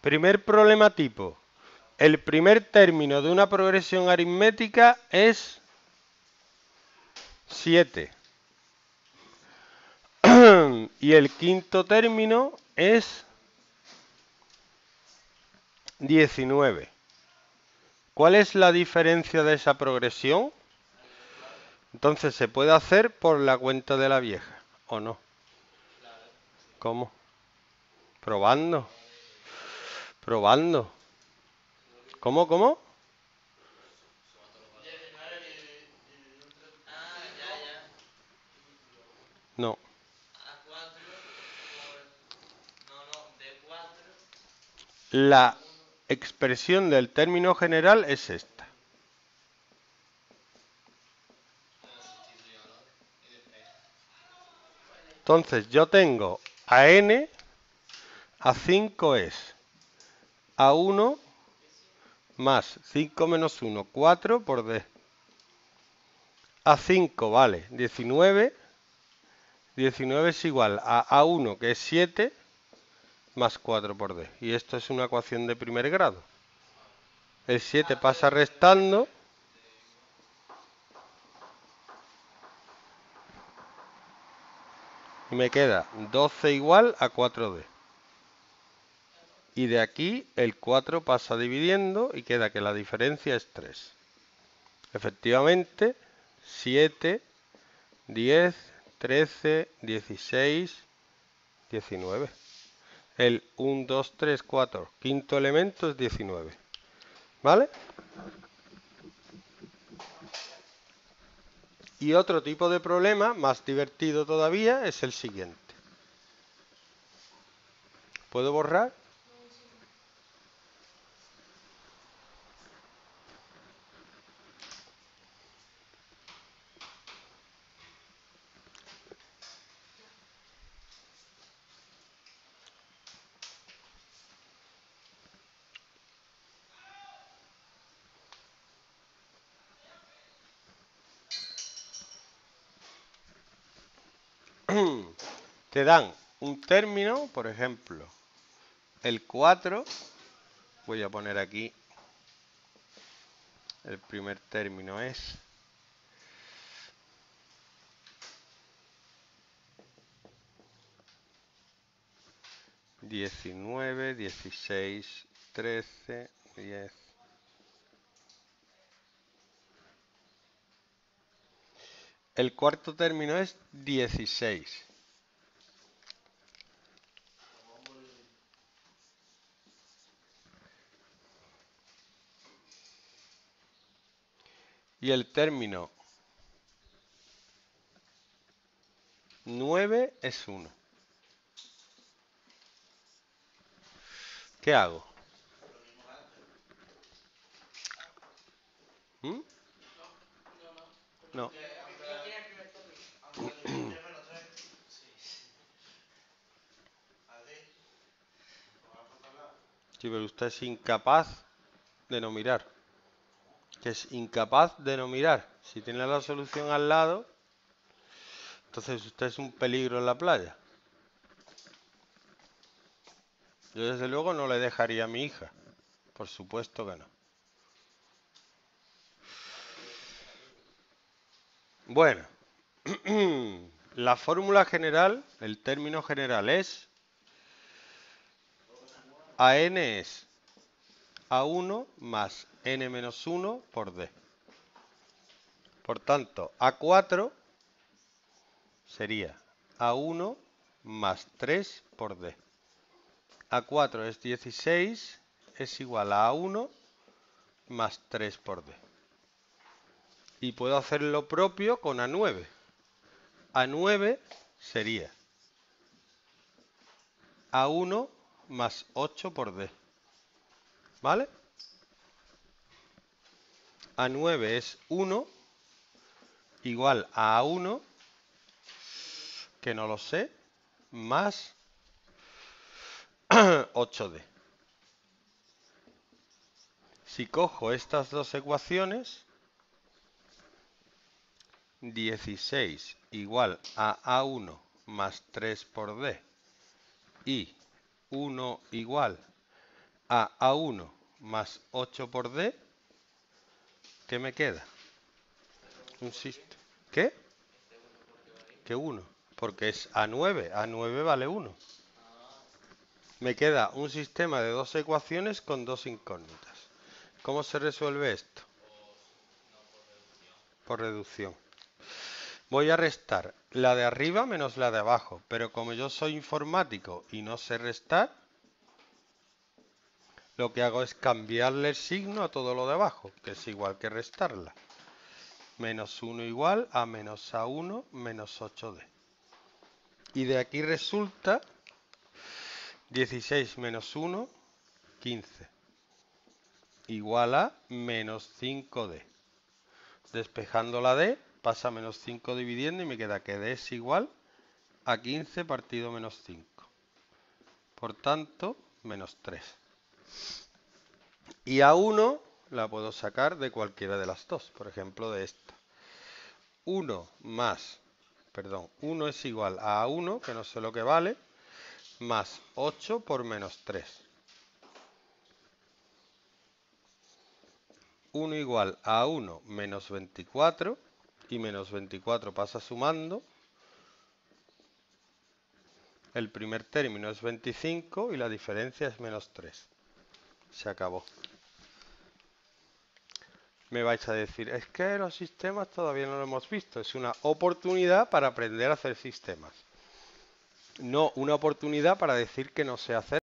Primer problema tipo. El primer término de una progresión aritmética es 7. y el quinto término es 19. ¿Cuál es la diferencia de esa progresión? Entonces se puede hacer por la cuenta de la vieja, ¿o no? ¿Cómo? Probando. Probando. ¿Cómo, cómo? No. La expresión del término general es esta. Entonces yo tengo a n, a 5 es a 1 más 5 menos 1, 4 por d. A 5 vale 19. 19 es igual a A1 que es 7 más 4 por d. Y esto es una ecuación de primer grado. El 7 pasa restando. Y me queda 12 igual a 4d. Y de aquí el 4 pasa dividiendo y queda que la diferencia es 3. Efectivamente, 7, 10, 13, 16, 19. El 1, 2, 3, 4, quinto elemento es 19. ¿Vale? Y otro tipo de problema, más divertido todavía, es el siguiente. ¿Puedo borrar? Te dan un término, por ejemplo, el 4, voy a poner aquí, el primer término es diecinueve, dieciséis, trece, diez. El cuarto término es 16. Y el término 9 es 1. ¿Qué hago? ¿Mm? No. Sí, usted es incapaz de no mirar. Que es incapaz de no mirar. Si tiene la solución al lado, entonces usted es un peligro en la playa. Yo desde luego no le dejaría a mi hija. Por supuesto que no. Bueno, la fórmula general, el término general es AN es A1 más N menos 1 por D. Por tanto, A4 sería A1 más 3 por D. A4 es 16, es igual a A1 más 3 por D. Y puedo hacer lo propio con A9. A9 sería A1 más 8 por D. ¿Vale? A9 es 1 igual a A1, que no lo sé, más 8D. Si cojo estas dos ecuaciones, 16 igual a A1 más 3 por D y 1 igual a A1 más 8 por D, ¿qué me queda? Un sistema. ¿Qué? Que 1, porque es A9, A9 vale 1. Me queda un sistema de dos ecuaciones con dos incógnitas. ¿Cómo se resuelve esto? Por reducción. Voy a restar la de arriba menos la de abajo, pero como yo soy informático y no sé restar, lo que hago es cambiarle el signo a todo lo de abajo, que es igual que restarla. Menos 1 igual a menos A1 menos 8D. Y de aquí resulta 16 menos 1, 15. Igual a menos 5D. Despejando la D, pasa menos 5 dividiendo y me queda que D es igual a 15 partido menos 5. Por tanto, menos 3. Y a 1 la puedo sacar de cualquiera de las dos, por ejemplo de esta. 1 más, perdón, 1 es igual a 1, que no sé lo que vale, más 8 por menos 3. 1 igual a 1 menos 24 y menos 24 pasa sumando. El primer término es 25 y la diferencia es menos 3. Se acabó. Me vais a decir, es que los sistemas todavía no lo hemos visto. Es una oportunidad para aprender a hacer sistemas. No una oportunidad para decir que no sé hacer